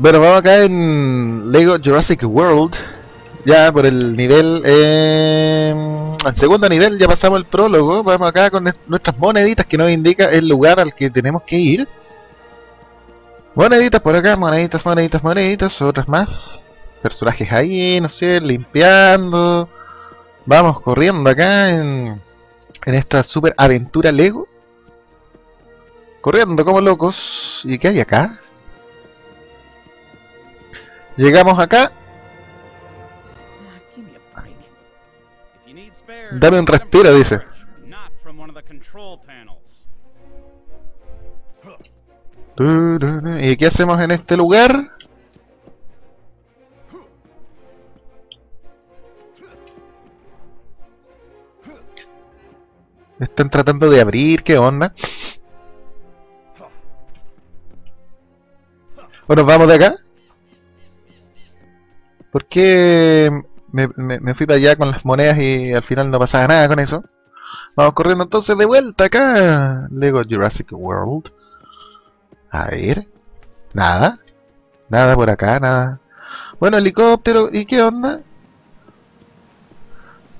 Bueno, vamos acá en Lego Jurassic World. Ya por el nivel. Eh, al segundo nivel ya pasamos el prólogo. Vamos acá con nuestras moneditas que nos indica el lugar al que tenemos que ir. Moneditas por acá, moneditas, moneditas, moneditas, otras más. Personajes ahí, no sé, limpiando. Vamos corriendo acá en, en esta super aventura Lego. Corriendo como locos. ¿Y qué hay acá? Llegamos acá. Dame un respiro, dice. ¿Y qué hacemos en este lugar? Están tratando de abrir, ¿qué onda? ¿O nos vamos de acá? ¿Por qué me, me, fui para allá con las monedas y al final no pasaba nada con eso? Vamos corriendo entonces de vuelta acá. Lego Jurassic World. A ver. Nada. Nada por acá, nada. Bueno, helicóptero. ¿Y qué onda?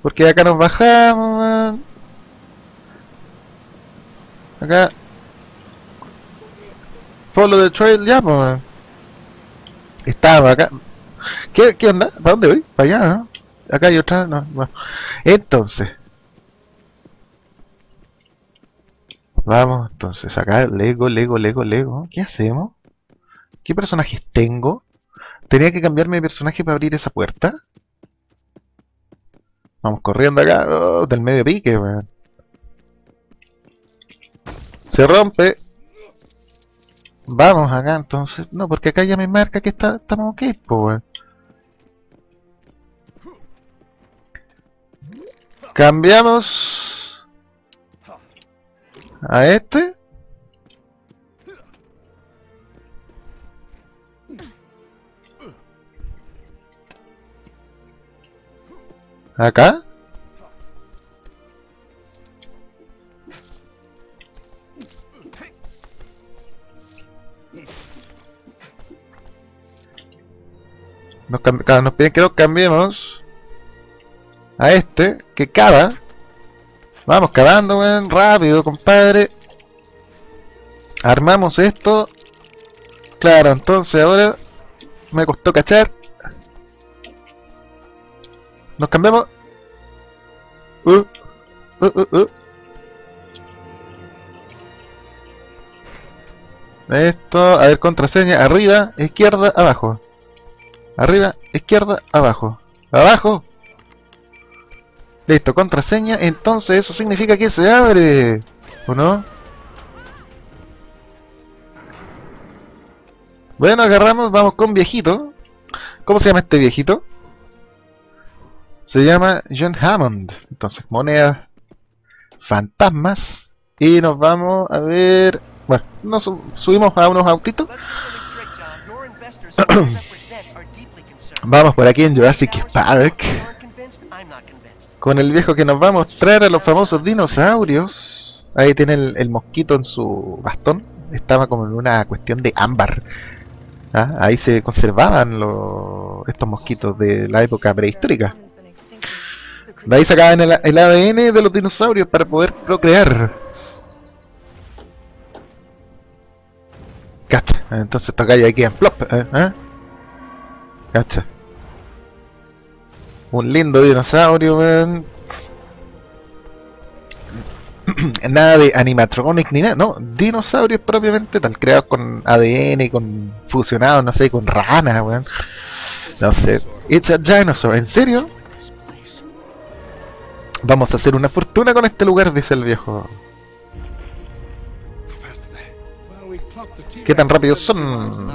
Porque acá nos bajamos. Acá. Follow the trail, ya, pues. Estaba acá. ¿Qué, ¿Qué onda? ¿Para dónde voy? ¿Para allá? ¿no? Acá hay otra. No, Entonces. Vamos, entonces, acá Lego, Lego, Lego, Lego. ¿Qué hacemos? ¿Qué personajes tengo? ¿Tenía que cambiarme de personaje para abrir esa puerta? Vamos corriendo acá, oh, del medio pique, Se rompe. Vamos acá entonces. No, porque acá ya me marca que está, estamos ok, pues. Cambiamos a este. Acá. Nos, piden que lo cambiemos a este que cava. Vamos cavando, weón, rápido, compadre. Armamos esto. Claro, entonces ahora me costó cachar. Nos cambiamos. Uh, uh, uh. Esto, a ver, contraseña, arriba, izquierda, abajo. Arriba, izquierda, abajo. Abajo. Listo, contraseña. Entonces eso significa que se abre. ¿O no? Bueno, agarramos, vamos con viejito. ¿Cómo se llama este viejito? Se llama John Hammond. Entonces, monedas fantasmas. Y nos vamos a ver... Bueno, nos subimos a unos autitos. Vamos por aquí en Jurassic Park. Con el viejo que nos va a mostrar a los famosos dinosaurios. Ahí tiene el, mosquito en su bastón. Estaba como en una cuestión de ámbar. ¿Ah? Ahí se conservaban los, estos mosquitos de la época prehistórica. De ahí sacaban el, ADN de los dinosaurios para poder procrear. Cacha, entonces toca ya aquí en plop. ¿eh? ¿eh? Cacha. Un lindo dinosaurio, weón. nada de animatronic ni nada, no, dinosaurios propiamente tal, creados con ADN, con fusionados, no sé, con ranas, weón. No sé. It's a dinosaur, ¿en serio? Vamos a hacer una fortuna con este lugar, dice el viejo. ¿Qué tan rápidos son?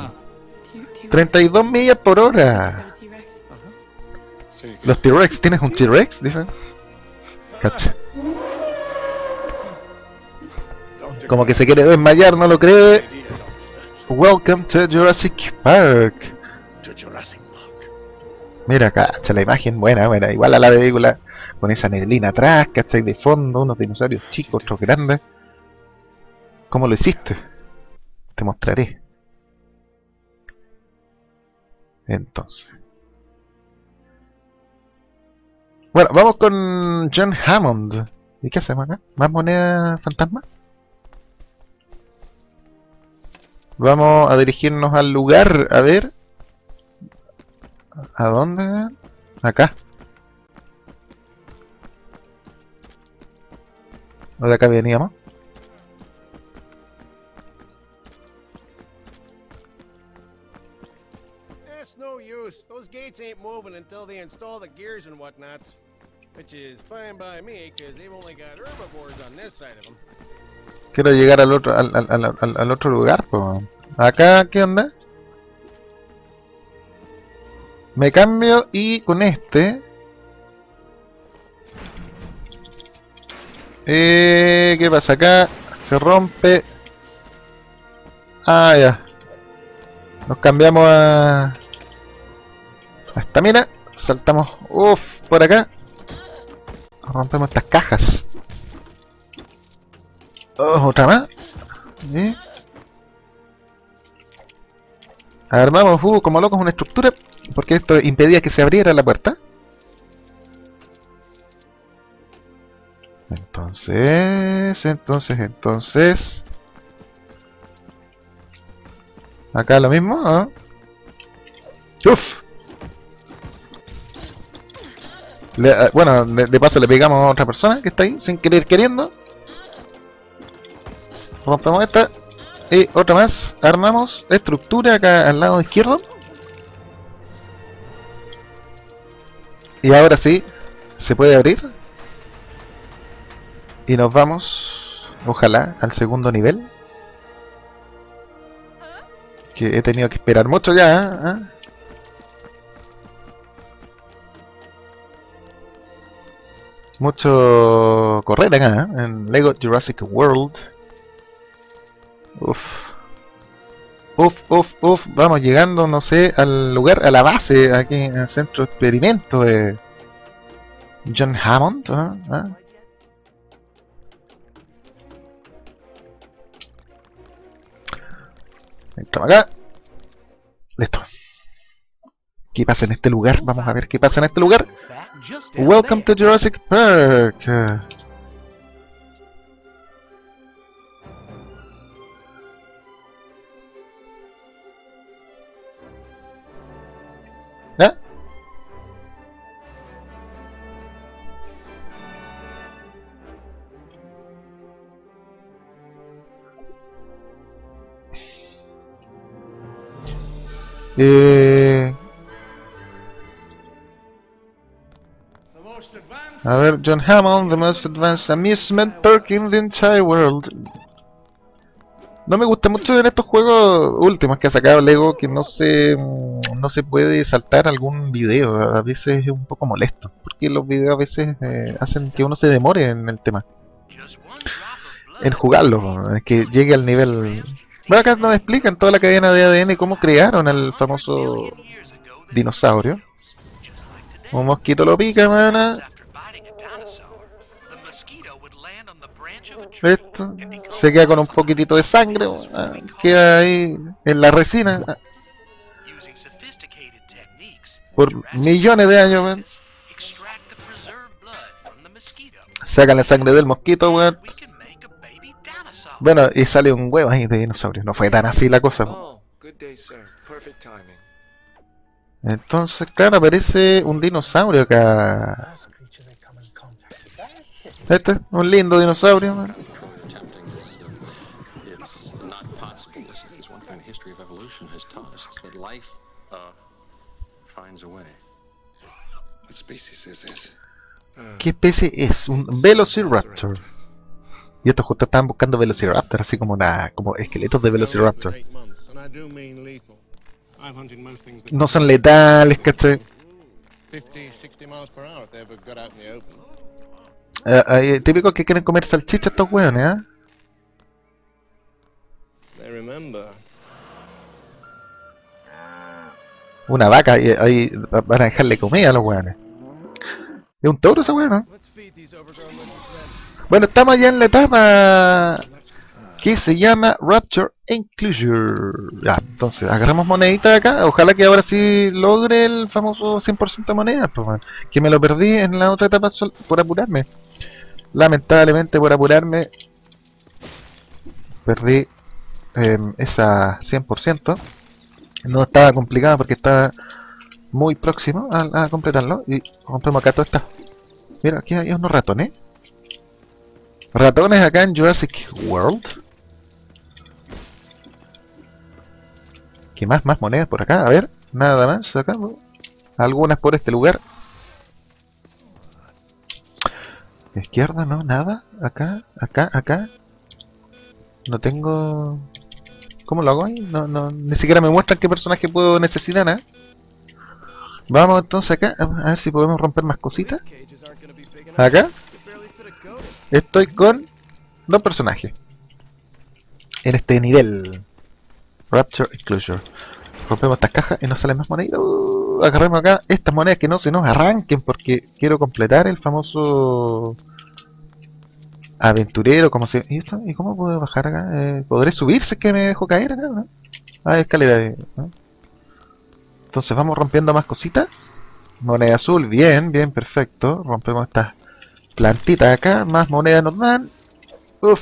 32 millas por hora. Los T-Rex, ¿tienes un T-Rex? Dicen. Cacha. Como que se quiere desmayar, no lo cree. Welcome to Jurassic Park. Mira, cacha, la imagen buena, buena. Igual a la película, con esa neblina atrás, ¿cachai? De fondo, unos dinosaurios chicos, otros grandes. ¿Cómo lo hiciste? Te mostraré. Entonces. Bueno, vamos con John Hammond. ¿Y qué hacemos acá? ¿Más moneda fantasma? Vamos a dirigirnos al lugar, a ver. ¿A dónde? Acá. ¿O de acá veníamos? Gates ain't moving until they install the gears and whatnots. Which is fine by me, because they've only got herbivores on this side of them. Quiero llegar al otro, al, al, al, al, otro lugar, po. Acá, ¿qué onda? Me cambio y con este... Eh, ¿Qué pasa acá? Se rompe... Ah, ya. Nos cambiamos a... A esta mina. Saltamos... Uff, por acá. Rompemos estas cajas. Oh, otra más. Armamos, uh, como locos, una estructura. Porque esto impedía que se abriera la puerta. Entonces, entonces, entonces... Acá lo mismo, ¿no? ¡Uf! Eh, bueno, de, de paso le pegamos a otra persona que está ahí, sin querer queriendo. Rompemos esta. Y otra más. Armamos estructura acá al lado izquierdo. Y ahora sí, se puede abrir. Y nos vamos, ojalá, al segundo nivel. Que he tenido que esperar mucho ya. ¿eh? Mucho correr acá, ¿eh? en Lego Jurassic World. Uf. Uf, uf, uf. Vamos llegando, no sé, al lugar, a la base, aquí en el centro de experimento de John Hammond. ¿ah? ¿Ah? Entramos acá. ¿Qué pasa en este lugar? Vamos a ver qué pasa en este lugar. Welcome to Jurassic Park. ¿Eh? Eh, a ver, John Hammond, the most advanced amusement park in the entire world. No me gusta mucho en estos juegos últimos que ha sacado Lego que no se mm, no se puede saltar algún video. A veces es un poco molesto, porque los videos a veces eh, hacen que uno se demore en el tema, en jugarlo, en que llegue al nivel. Bueno, acá nos explican toda la cadena de ADN cómo crearon al famoso dinosaurio. Un mosquito lo pica, mana. Esto se queda con un poquitito de sangre, queda ahí en la resina por millones de años, weón. Sacan la sangre del mosquito, weón. Bueno, y sale un huevo ahí de dinosaurio. No fue tan así la cosa. weón. Oh. Entonces, claro, aparece un dinosaurio acá. Este, un lindo dinosaurio. weón. ¿Qué especie es? Un Velociraptor. Y estos justo estaban buscando Velociraptor, así como una, como esqueletos de Velociraptor. No son letales, ¿cachai? 50, 60 miles per hour if they ever got out in the open. Eh, eh, típico que quieren comer salchicha estos hueones, ¿ah? Una vaca, y ahí van a dejarle comida a los hueones. Es un toro ese hueón, ¿no? Bueno, estamos ya en la etapa que se llama Rapture Enclosure. Ya, entonces agarramos monedita de acá. Ojalá que ahora sí logre el famoso 100% de monedas, pues, que me lo perdí en la otra etapa por apurarme. Lamentablemente por apurarme perdí em, esa 100%. No estaba complicado porque estaba muy próximo a, completarlo. Y rompemos acá todas estas. Mira, aquí hay unos ratones. Ratones acá en Jurassic World. ¿Qué más? Más monedas por acá. A ver, nada más acá. Algunas por este lugar. Izquierda, no, nada. Acá, acá, acá. No tengo... ¿Cómo lo hago ahí? No, no, ni siquiera me muestran qué personaje puedo necesitar, ¿eh? Vamos entonces acá, a ver si podemos romper más cositas. Acá estoy con dos personajes. En este nivel. Rapture Enclosure. Rompemos estas cajas y nos salen más monedas. Uh, agarremos acá estas monedas que no se nos arranquen porque quiero completar el famoso aventurero. Como se... ¿Y, esto? ¿Y cómo puedo bajar acá? Eh, ¿Podré subir si es que me dejo caer acá? ¿no? Ah, escalera. Entonces vamos rompiendo más cositas. Moneda azul, bien, bien, perfecto. Rompemos estas plantitas acá, más monedas nos dan. Uf,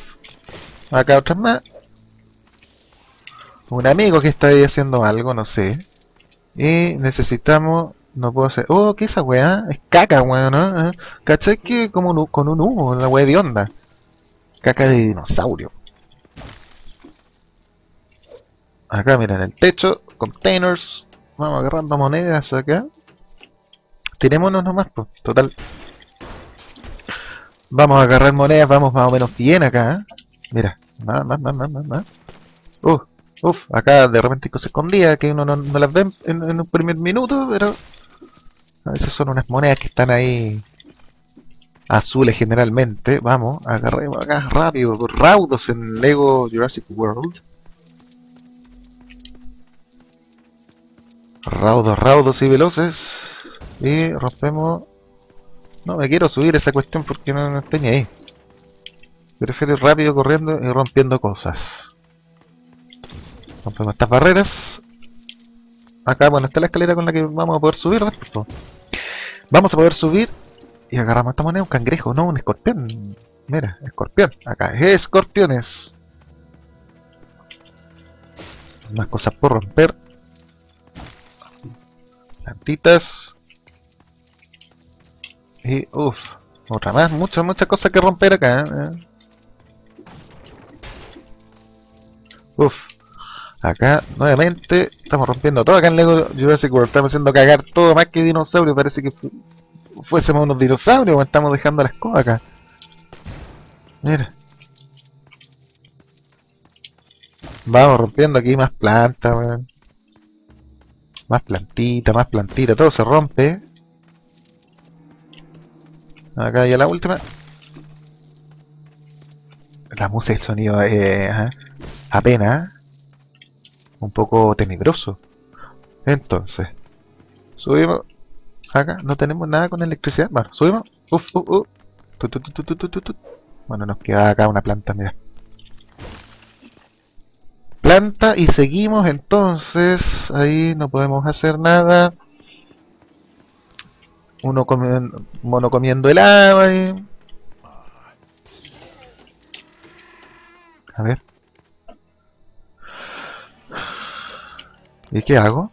acá otras más. Un amigo que está ahí haciendo algo, no sé. Y necesitamos, no puedo hacer. Oh, ¿qué es esa weá? Es caca, weón, ¿no? ¿Eh? ¿Cachai que como con un humo, la weá de onda? Caca de dinosaurio. Acá, mira, en el techo, containers. Vamos agarrando monedas acá. Tirémonos nomás, pues, total. Vamos a agarrar monedas, vamos más o menos bien acá. ¿eh? Mira, más, más, más, más, más. Uf, uf, acá de repente hay cosas escondidas que uno no, no las ve en, en un primer minuto, pero a veces son unas monedas que están ahí azules generalmente. Vamos, agarremos acá rápido, raudos en Lego Jurassic World. Raudos, raudos y veloces. Y rompemos no me quiero subir esa cuestión porque no, no estoy ahí. Prefiero ir rápido corriendo y rompiendo cosas. Rompemos estas barreras. Acá, bueno, está la escalera con la que vamos a poder subir después. Vamos a poder subir y agarramos esta moneda, un cangrejo, no, un escorpión. Mira, escorpión. Acá, escorpiones. Más cosas por romper. Plantitas. Y uff, otra más, muchas, muchas cosas que romper acá. ¿eh? Uff, acá nuevamente estamos rompiendo todo acá en Lego Jurassic World. Estamos haciendo cagar todo más que dinosaurios. Parece que fu- fuésemos unos dinosaurios estamos dejando las cosas acá. Mira. Vamos rompiendo aquí más plantas, weón. Más plantita, más plantita, todo se rompe. Acá ya la última. La música y el sonido eh, apenas un poco tenebroso. Entonces, subimos. Acá no tenemos nada con electricidad. Bueno, subimos. Uf, uf, uf. Tu. Bueno, nos queda acá una planta, mira. Planta y seguimos entonces. Ahí no podemos hacer nada uno comiendo, mono comiendo helado ahí. A ver. ¿Y qué hago?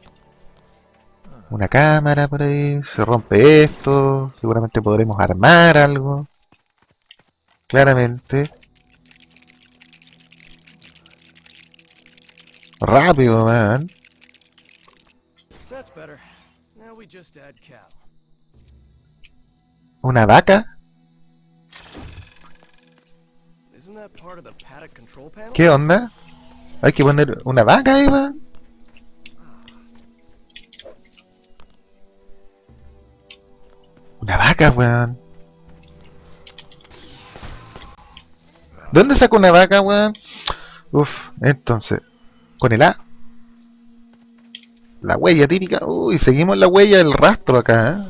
Una cámara por ahí, se rompe esto, seguramente podremos armar algo. Claramente. Rápido, man. Una vaca. ¿Qué onda? Hay que poner una vaca ahí, man. Una vaca, weón. ¿Dónde saco una vaca, weón? Uf, entonces, con el A. La huella típica. Uy, seguimos la huella del rastro acá. ¿eh?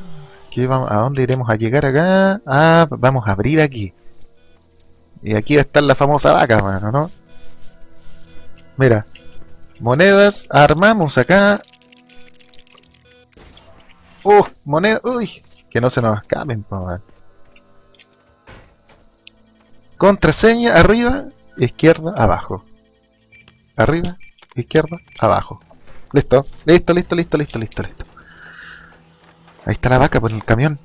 ¿Qué vamos, ¿A dónde iremos a llegar acá? Ah, vamos a abrir aquí. Y aquí va a estar la famosa vaca, mano, ¿no? Mira, monedas, armamos acá. Uf, moneda, uy, que no se nos escapen, man. Contraseña, arriba, izquierda, abajo. Arriba, izquierda, abajo. Listo, listo, listo, listo, listo, listo, listo. Ahí está la vaca por el camión.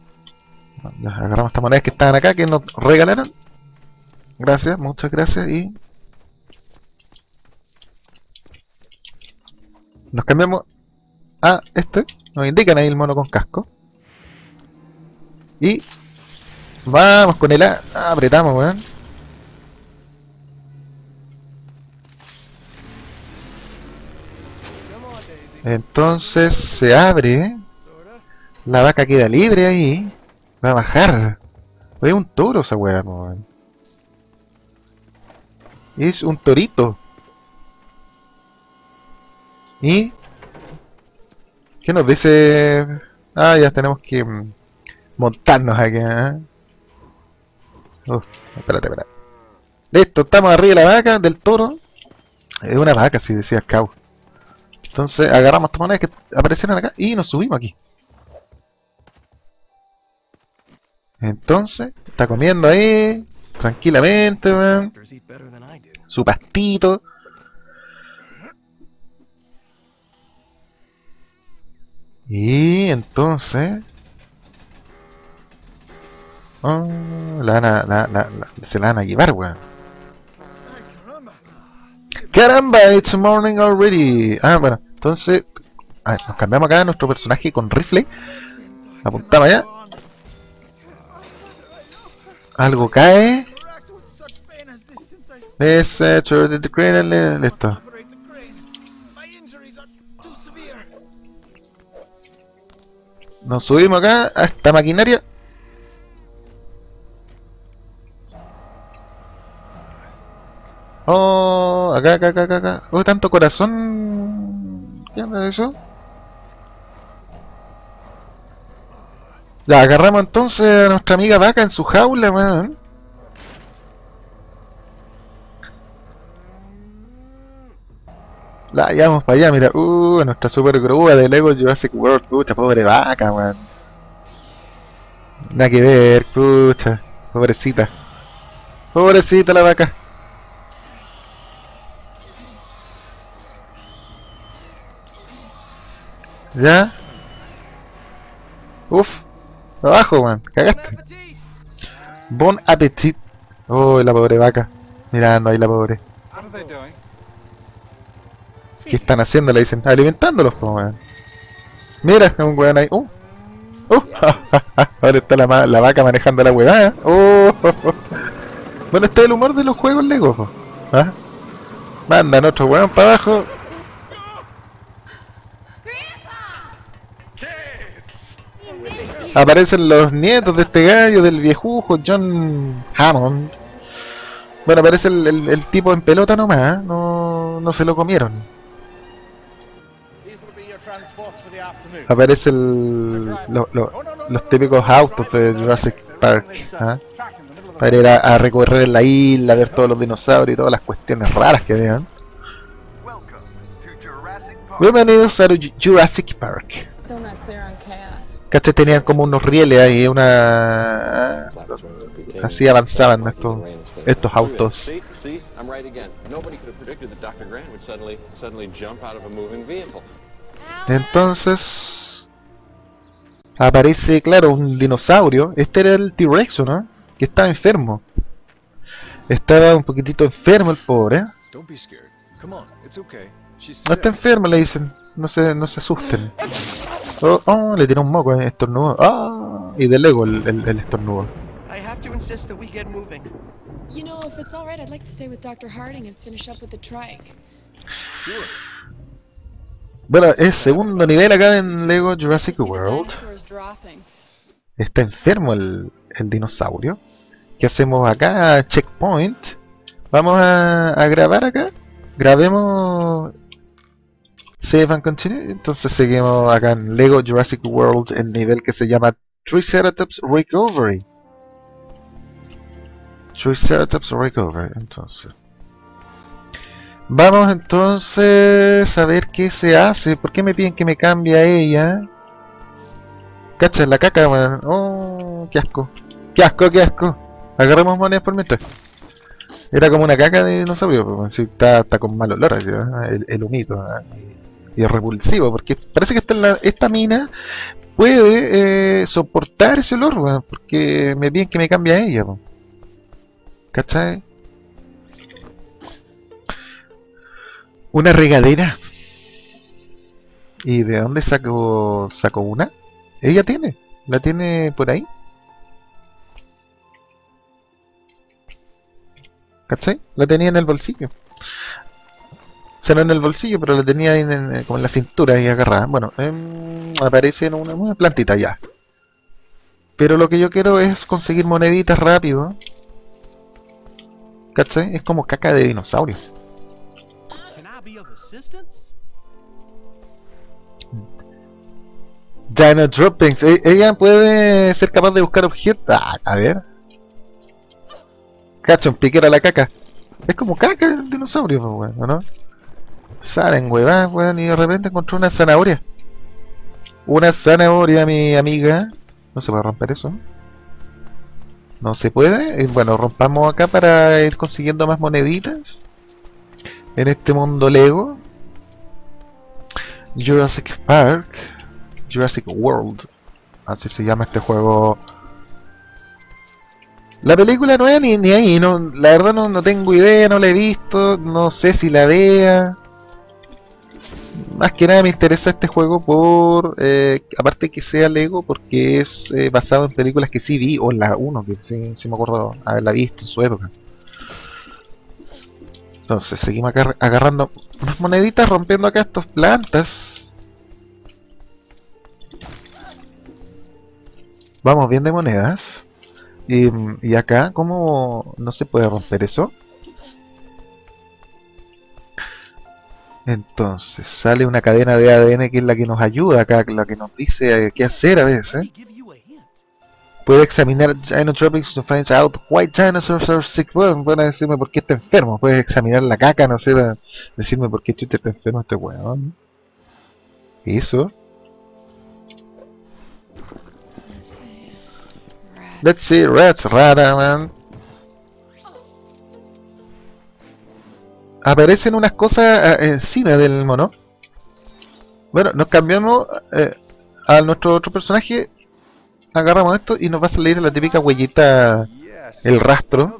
Agarramos estas monedas que estaban acá, que nos regalaron. Gracias, muchas gracias y... Nos cambiamos a este. Nos indican ahí el mono con casco. Y... Vamos con el A. Ah, apretamos, weón. Entonces se abre. La vaca queda libre ahí. Va a bajar. Es un toro esa weá, weón. Es un torito. ¿Y? ¿Qué nos dice? Ah, ya tenemos que mm, montarnos aquí, ¿eh? Uf, espérate, espérate. Listo, estamos arriba de la vaca, del toro. Es una vaca, si decía Scout. Entonces agarramos estas monedas que aparecieron acá y nos subimos aquí. Entonces, está comiendo ahí, tranquilamente, do. Su pastito. Y entonces... Oh, la, van a- la, la- se la van a llevar, weón. ¡Caramba! It's morning already. Ah, bueno, entonces... nos cambiamos acá nuestro personaje con rifle. Apuntamos allá. Algo cae. Listo. Nos subimos acá a esta maquinaria. Oh, acá, acá, acá, acá. Oh, tanto corazón. ¿Qué onda eso? Ya, agarramos entonces a nuestra amiga vaca en su jaula, man. La llevamos para allá, mira. Uh, nuestra super grúa de Lego Jurassic World. Pucha, pobre vaca, man. Nada que ver, pucha. Pobrecita. Pobrecita la vaca. ¿Ya? Uf. Abajo, man. Cagaste. Bon appetit. Oh, la pobre vaca. Mirando ahí la pobre. ¿Qué están haciendo? Le dicen, alimentándolos, como weón. Mira, un weón ahí. Uh. Uh. Ahora está la, la vaca manejando la huevada. Uh. Bueno, está el humor de los juegos Lego. ¿Ah? Mandan otro weón para abajo. Aparecen los nietos de este gallo, del viejujo, John Hammond. Bueno, aparece el, el- el tipo en pelota nomás, ¿eh? no, no se lo comieron. Aparece el, lo- lo- los típicos autos de Jurassic Park, ¿ah? Para ir a, a recorrer la isla, ver todos los dinosaurios y todas las cuestiones raras que vean. Bienvenidos a Ju- Jurassic Park. ¿Cachai? Tenían como unos rieles ahí, una... Así avanzaban estos, estos autos. See, see, I'm right again. Nobody could have predicted that Dr. Grant would suddenly, suddenly jump out of a moving vehicle. Entonces... Aparece, claro, un dinosaurio. Este era el T-Rex, ¿o ¿no? Que estaba enfermo. Estaba un poquitito enfermo el pobre. Don't be scared. Come on, it's okay. She's No está enfermo, le dicen. No se, no se asusten. Oh, oh, le tiró un moco, eh, estornudo. Ah, y de Lego el, el, el estornudo. I have to insist that we get moving. You know, if it's all right, I'd like to stay with Dr. Harding and finish up with the trike. Sure. Bueno, es segundo nivel acá en Lego Jurassic World. Está enfermo el, el dinosaurio. ¿Qué hacemos acá? Checkpoint. Vamos a, a grabar acá. Grabemos. Save and continue. Entonces seguimos acá en Lego Jurassic World el nivel que se llama Triceratops Recovery. Triceratops Recovery. Entonces. Vamos entonces a ver qué se hace. ¿Por qué me piden que me cambie a ella? Cacha, la caca. Oh, qué asco. Qué asco, qué asco. Agarremos monedas por mientras. Era como una caca de dinosaurio, pues, weón. Sí, está, está con mal olor ¿eh? el, el humito. ¿eh? Y es repulsivo, porque parece que esta, esta mina puede eh, soportar ese olor. Porque me piden que me cambie a ella. ¿Cachai? Una regadera. ¿Y de dónde sacó, sacó una? Ella tiene. La tiene por ahí. ¿Cachai? La tenía en el bolsillo. O sea, no en el bolsillo, pero la tenía ahí en, en- como en la cintura y agarrada. Bueno, em, aparece en una, una plantita ya. Pero lo que yo quiero es conseguir moneditas rápido. ¿Cachai? Es como caca de dinosaurio. Can I be of assistance? Dino Droppings. E- ella puede ser capaz de buscar objetos. Ah, a ver. Cacho, en piquera la caca. Es como caca el dinosaurio, pues, weón, ¿o ¿no? Salen, weón, weón, y de repente encontró una zanahoria. Una zanahoria, mi amiga. No se puede romper eso. No se puede. Bueno, rompamos acá para ir consiguiendo más moneditas. En este mundo Lego. Jurassic Park. Jurassic World. Así se llama este juego. La película no es ni, ni ahí, no, la verdad no, no tengo idea, no la he visto, no sé si la vea. Más que nada me interesa este juego por, eh, aparte que sea Lego, porque es eh, basado en películas que sí vi, o la 1, que sí, me acuerdo haberla visto en su época. Entonces, seguimos agarrando unas moneditas, rompiendo acá estas plantas. Vamos bien de monedas. Y, y acá, ¿cómo no se puede romper eso? Entonces, sale una cadena de ADN que es la que nos ayuda acá, la que nos dice eh, qué hacer a veces. A. Puede examinar Dinotropics to find out why dinosaurs are sick. Bueno, pueden decirme por qué está enfermo. Puede examinar la caca, no sé, decirme por qué chucha está enfermo este weón. Eso. Let's see. Rats. Let's Aparecen unas cosas eh, encima del mono. Bueno, nos cambiamos eh, a nuestro otro personaje. Agarramos esto y nos va a salir la típica huellita. El rastro.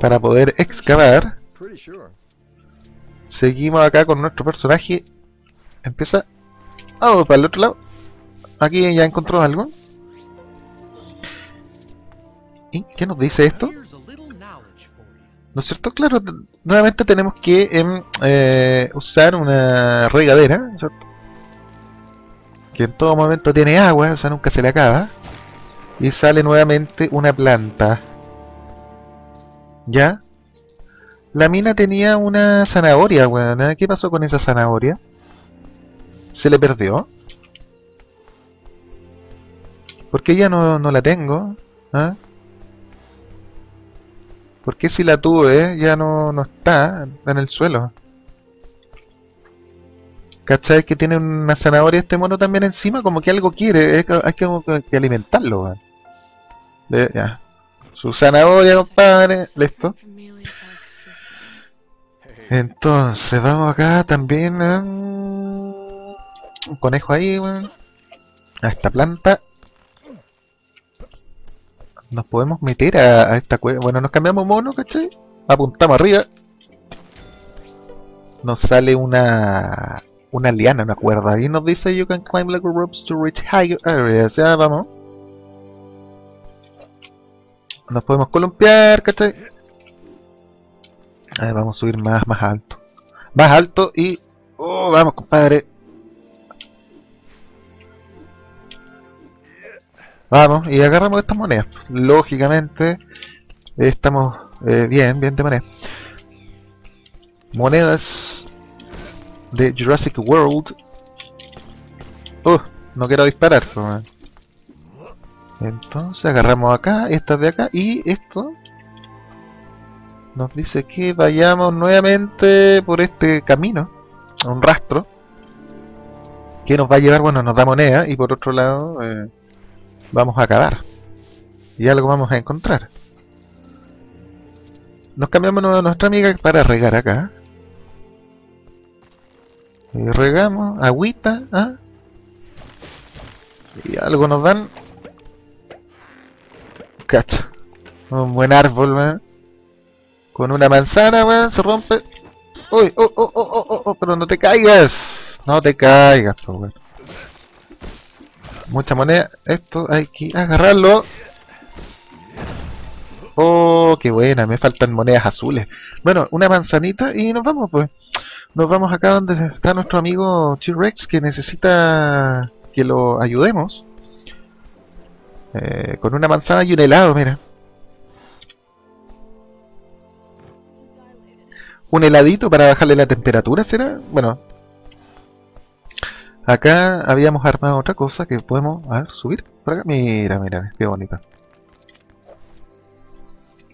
para poder excavar. Seguimos acá con nuestro personaje. Empieza. Vamos para el otro lado. Aquí ya encontró algo. ¿Y qué nos dice esto? ¿No es cierto? Claro, nuevamente tenemos que em, eh, usar una regadera, ¿cierto? Que en todo momento tiene agua, o sea, nunca se le acaba. Y sale nuevamente una planta. ¿Ya? La mina tenía una zanahoria, weón. ¿eh? ¿Qué pasó con esa zanahoria? ¿Se le perdió? Porque ya no, no la tengo. ¿Ah? ¿Por qué si la tuve ya no, no está en el suelo? ¿Cachai? Que tiene una zanahoria este mono también encima, como que algo quiere, es que- hay que, alimentarlo. ya. Su zanahoria, compadre, listo. Entonces, vamos acá también. eh, un conejo ahí, weón. A esta planta. Nos podemos meter a, esta cueva. Bueno, nos cambiamos mono, ¿cachai? Apuntamos arriba. Nos sale una. Una liana, una cuerda. Y nos dice: You can climb like ropes to reach higher areas. Ya, vamos. Nos podemos columpiar, ¿cachai? A ver, vamos a subir más, más alto. Más alto y... Oh, vamos, compadre. Vamos, y agarramos estas monedas. Lógicamente, estamos eh, bien, bien de monedas. Monedas de Jurassic World. Uh, no quiero disparar. Entonces agarramos acá, estas de acá y esto nos dice que vayamos nuevamente por este camino, un rastro, que nos va a llevar, bueno, nos da moneda y por otro lado eh, vamos a acabar. Y algo vamos a encontrar. Nos cambiamos a nuestra amiga para regar acá. Y regamos, agüita, ¿ah? Y algo nos dan. Cacha. Un buen árbol, weón. Con una manzana, weón, se rompe. Uy, oh, oh, oh, oh, oh, oh, pero no te caigas. No te caigas, weón. Mucha moneda. Esto hay que agarrarlo. Oh, qué buena, me faltan monedas azules. Bueno, una manzanita y nos vamos, pues. Nos vamos acá donde está nuestro amigo T-Rex que necesita que lo ayudemos. Eh, con una manzana y un helado, mira. Un heladito para bajarle la temperatura, ¿será? Bueno. Acá habíamos armado otra cosa que podemos... A ver, subir por acá. Mira, mira, qué bonita.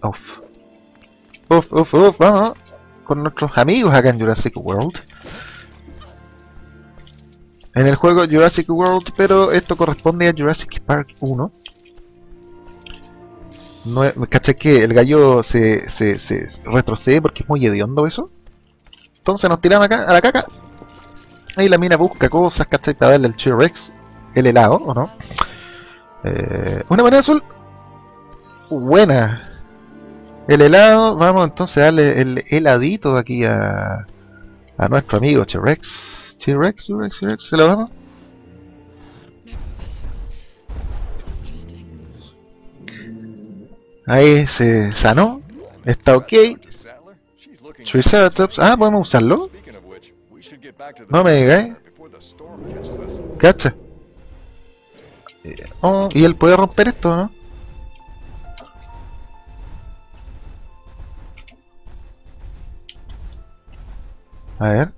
Uf. Uf, uf, uf, vamos con nuestros amigos acá en Jurassic World. En el juego Jurassic World, pero esto corresponde a Jurassic Park 1. No, ¿Caché que el gallo se, se, se retrocede porque es muy hediondo eso? Entonces nos tiramos acá a la caca. Ahí la mina busca cosas, ¿cachai? Para darle el T-Rex, el helado, ¿o no? Eh, una moneda azul. Buena. El helado, vamos entonces a darle el heladito aquí a, a nuestro amigo T-Rex. T-Rex, T-Rex, T-Rex, ¿se lo damos? Ahí se sanó, está ok. Triceratops, ah, podemos usarlo. No me digáis. Cacha. Oh, y él puede romper esto, ¿no? A ver.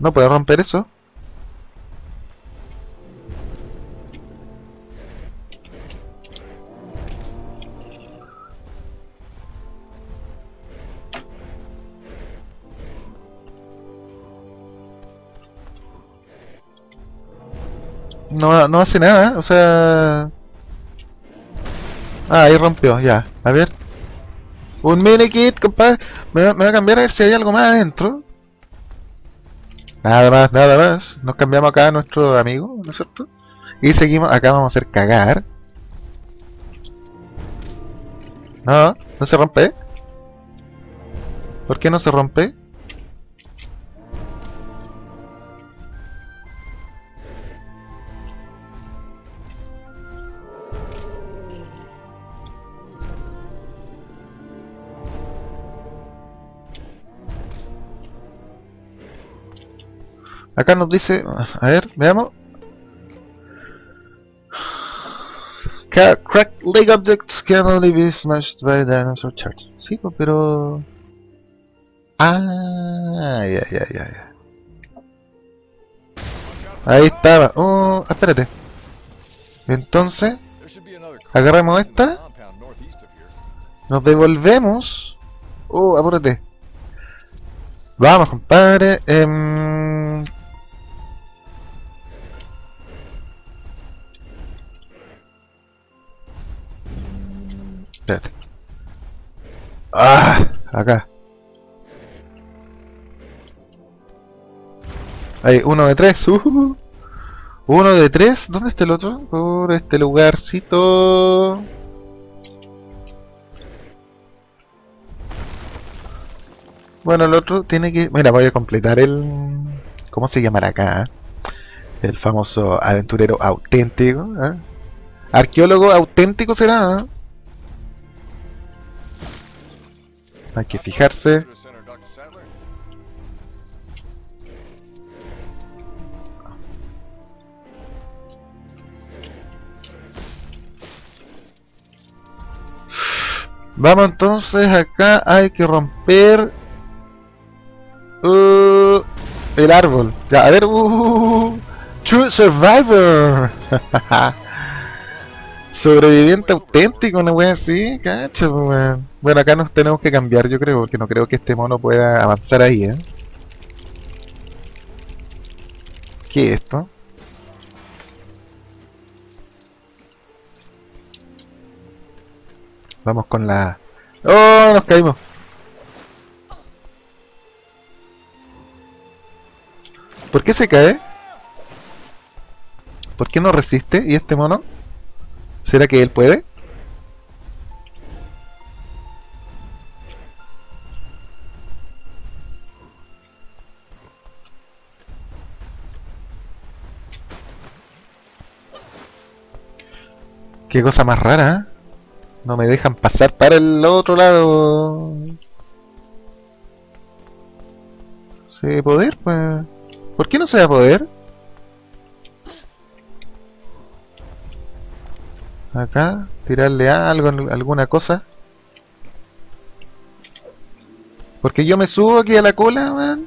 No puede romper eso. No, no hace nada, o sea... Ah, ahí rompió, ya. A ver. Un mini kit, compadre. Me, me, voy a cambiar a ver si hay algo más adentro. Nada más, nada más. Nos cambiamos acá a nuestro amigo, ¿no es cierto? Y seguimos, acá vamos a hacer cagar. No, no se rompe. ¿Por qué no se rompe? Acá nos dice, a ver, veamos. Cracked leg objects can only be smashed by dinosaur charge. Sí, pues, pero... Ah, ya, ya, ya, ya. Ahí estaba. Oh, espérate. Entonces, agarramos esta. Nos devolvemos. Oh, apúrate. Vamos, compadre. Eh, Espérate. ¡Ah! Acá. Ahí, uno de tres. Uh, uno de tres. ¿Dónde está el otro? Por este lugarcito. Bueno, el otro tiene que... Mira, voy a completar el... ¿Cómo se llamará acá? El famoso aventurero auténtico. ¿eh? Arqueólogo auténtico será. ¿eh? Hay que fijarse. Vamos entonces acá hay que romper uh, el árbol. Ya, a ver, uh, True Survivor. Sobreviviente auténtico, una wea así, cacho, weón. Bueno, acá nos tenemos que cambiar, yo creo, porque no creo que este mono pueda avanzar ahí, ¿eh? ¿Qué es esto? Vamos con la... ¡Oh! Nos caímos. ¿Por qué se cae? ¿Por qué no resiste? ¿Y este mono? ¿Será que él puede? Qué cosa más rara. ¿eh? No me dejan pasar para el otro lado. ¿Se debe poder? Pues... ¿Por qué no se va a poder? Acá, tirarle algo, alguna cosa. Porque yo me subo aquí a la cola, man.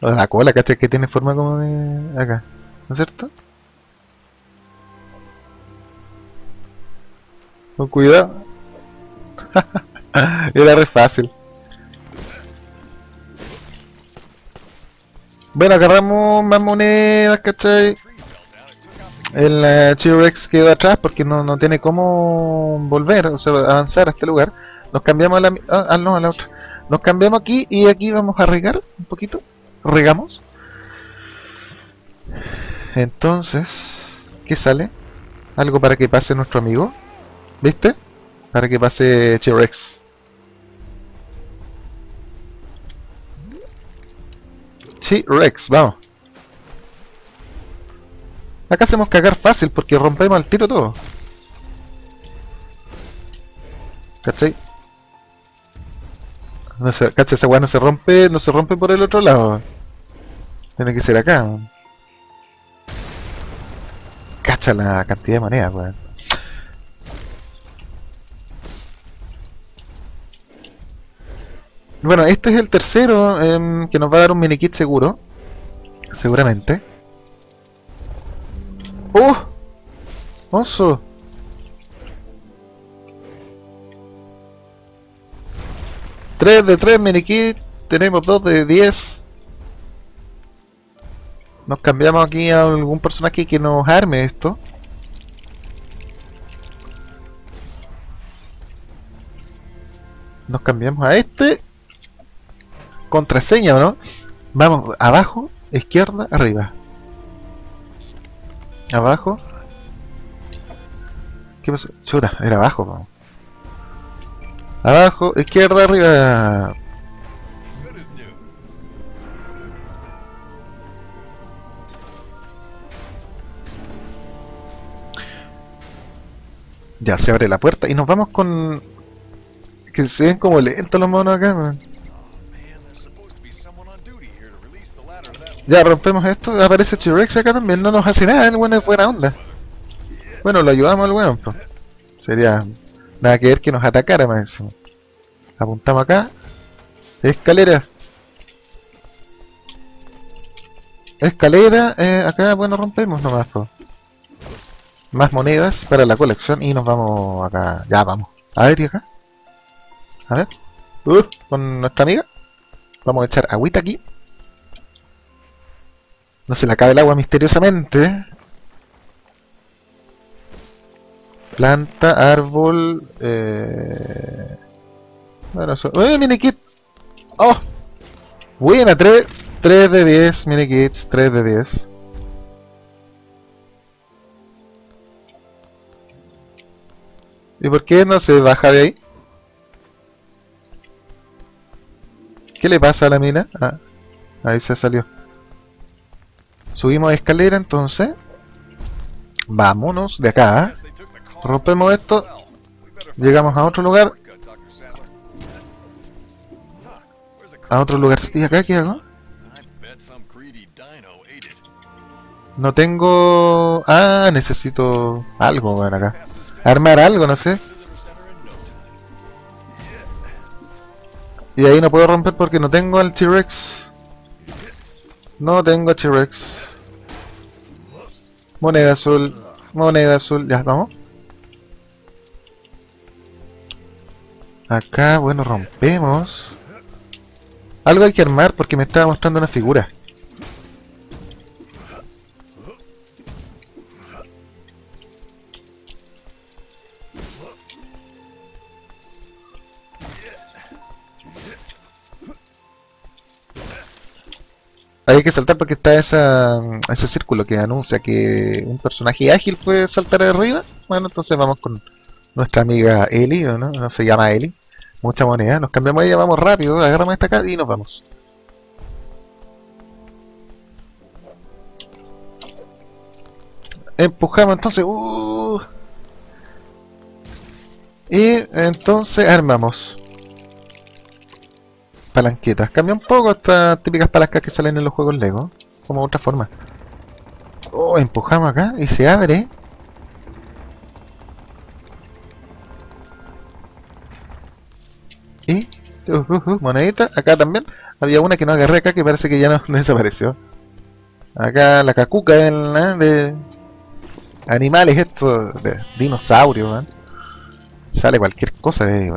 A la cola, ¿cachai? Que tiene forma como de... Acá, ¿no es cierto? Con cuidado. Era re fácil. Bueno, agarramos más monedas, ¿cachai? El T-Rex quedó atrás porque no, no tiene cómo volver, o sea, avanzar a este lugar. Nos cambiamos a la... Ah, ah, no, a la otra. Nos cambiamos aquí y aquí vamos a regar un poquito. Regamos. Entonces, ¿qué sale? Algo para que pase nuestro amigo. ¿Viste? Para que pase T-Rex. T-Rex, vamos. Acá hacemos cagar fácil porque rompemos al tiro todo. ¿Cachai? No se, ¿Cachai? Esa weá no se rompe, no se rompe por el otro lado. Tiene que ser acá. Cacha la cantidad de monedas, weón. Bueno, este es el tercero em, que nos va a dar un mini kit seguro. Seguramente. ¡Oh! ¡Oso! Tres de tres mini kit. Tenemos dos de 10. Nos cambiamos aquí a algún personaje que nos arme esto. Nos cambiamos a este contraseña, ¿o no? Vamos, abajo, izquierda, arriba. Abajo. ¿Qué pasó? Chura, era abajo, vamos. Abajo, izquierda, arriba. Ya se abre la puerta y nos vamos con... Que se ven como lentos los monos acá. Ya rompemos esto, aparece T-Rex acá también, no nos hace nada, el bueno es buena onda. Bueno, lo ayudamos al weón, pues. Sería nada que ver que nos atacara más encima. Apuntamos acá. Escalera. Escalera, eh, acá bueno rompemos nomás. pues. Más monedas para la colección y nos vamos acá. Ya vamos. A acá. A ver. Uh, con nuestra amiga. Vamos a echar agüita aquí. No se le acabe el agua misteriosamente. Planta, árbol... Eh... Bueno, eso... ¡Eh, mini kit! ¡Oh! Buena, 3, 3 de 10 mini kits, 3 de 10. ¿Y por qué no se baja de ahí? ¿Qué le pasa a la mina? Ah, ahí se salió. Subimos escalera entonces. Vámonos de acá. Rompemos esto. Llegamos a otro lugar. A otro lugar. ¿Y acá qué hago? No tengo... Ah, necesito algo, bueno, acá. Armar algo, no sé. Y ahí no puedo romper porque no tengo al T-Rex. No tengo T-Rex. Moneda azul. Moneda azul. Ya, vamos. Acá, bueno, rompemos. Algo hay que armar porque me estaba mostrando una figura. Que saltar porque está esa, ese círculo que anuncia que un personaje ágil puede saltar arriba. Bueno, entonces vamos con nuestra amiga Eli, ¿no? No se llama Eli. Mucha moneda. Nos cambiamos ella, vamos rápido, agarramos esta acá y nos vamos. Empujamos entonces. Uh, y entonces armamos palanquetas. Cambia un poco estas típicas palancas que salen en los juegos Lego. Como otra forma. Oh, empujamos acá y se abre. Y... Uh, uh, uh, monedita. Acá también. Había una que no agarré acá que parece que ya no, desapareció. Acá la cacuca de animales estos, de dinosaurios. Sale cualquier cosa de ahí,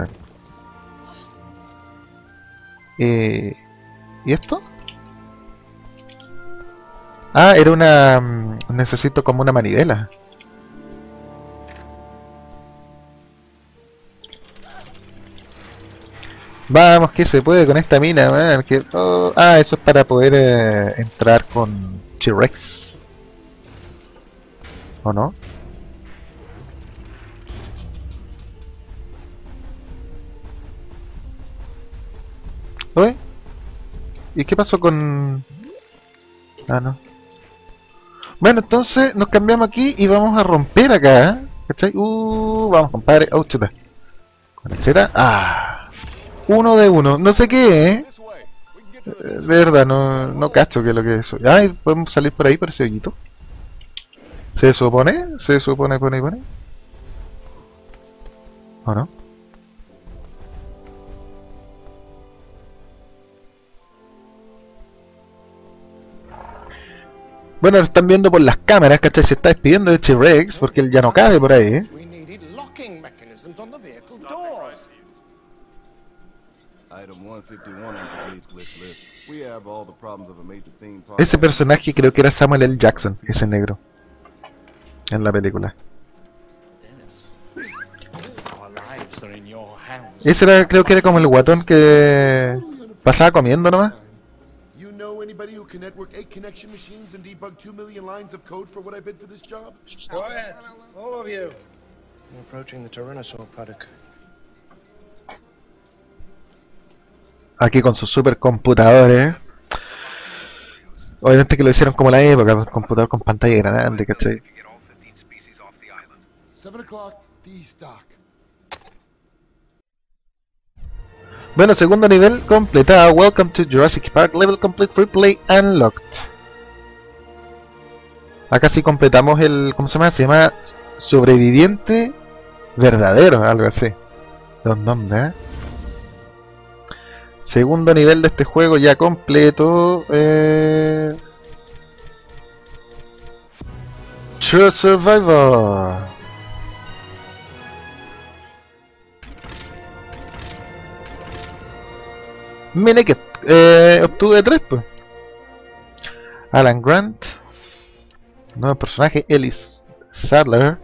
eh, ¿Y esto? Ah, era una... Mm, necesito como una manivela. Vamos, que se puede con esta mina, man, que, oh, ah, eso es para poder eh, entrar con T-Rex. ¿O no? ¿Y qué pasó con...? Ah, no. Bueno, entonces nos cambiamos aquí y vamos a romper acá, ¿eh? ¿Cachai? Uh, vamos, compadre. Oh, chuta. ¿Con el Ah. Uno de uno. No sé qué, ¿eh? De verdad, no, no cacho qué es lo que es eso. Ay, podemos salir por ahí por ese hoyito. ¿Se supone? ¿Se supone, pone, pone? ¿O no? Bueno, lo están viendo por las cámaras, ¿cachai? Se está despidiendo de T-Rex porque él ya no cabe por ahí, ¿eh? Ese personaje creo que era Samuel L. Jackson, ese negro. En la película. Ese era, creo que era como el guatón que pasaba comiendo nomás. Who can network eight connection machines and debug two million lines of code for what I bid for this job? Go ahead, all of you. I'm approaching the Tyrannosaur paddock. Aquí con sus supercomputadores. Obviamente que lo hicieron como la época, computador con pantalla grande, ¿cachai? 7 o'clock, D-Stock. Bueno, segundo nivel completado. Welcome to Jurassic Park. Level complete, free play unlocked. Acá sí completamos el... ¿Cómo se llama? Se llama Sobreviviente Verdadero, algo así. Dos nombres, ¿eh? Segundo nivel de este juego ya completo. Eh... True Survivor. Que eh, obtuve 3 pues. Alan Grant. Nuevo personaje, Ellis Sadler.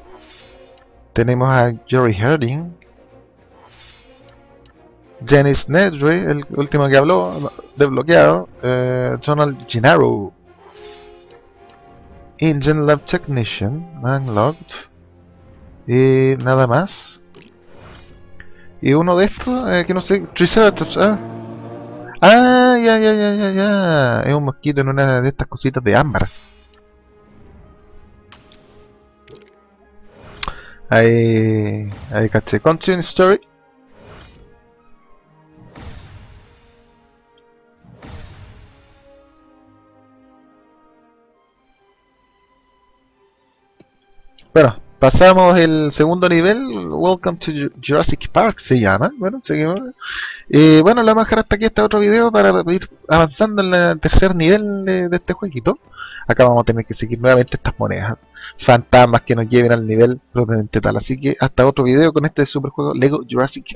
Tenemos a Jory Harding. Janice Nedry, el último que habló, desbloqueado. Eh, Donald Gennaro. Engine Lab Technician, unlocked. Y nada más. Y uno de estos, eh, que no sé, Triceratops, ah, Ah, ya, ya, ya, ya, ya. Es un mosquito en una de estas cositas de ámbar. Ahí, ahí caché. Continue story. Bueno, pasamos el segundo nivel, Welcome to Ju- Jurassic Park se llama. Bueno, seguimos. Eh, bueno, lo vamos a dejar hasta aquí este otro video para ir avanzando en el tercer nivel de, este jueguito. Acá vamos a tener que seguir nuevamente estas monedas. Fantasmas que nos lleven al nivel propiamente tal. Así que hasta otro video con este super juego Lego Jurassic